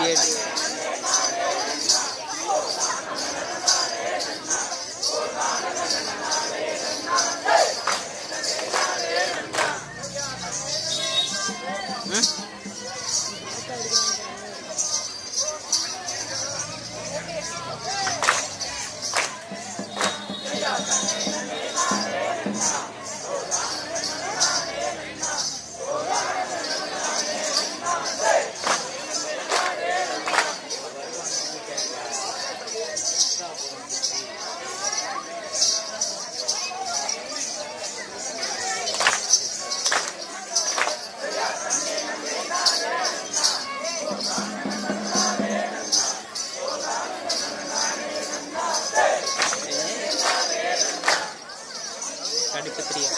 pies. ¿Eh? Hmm? Radit Petria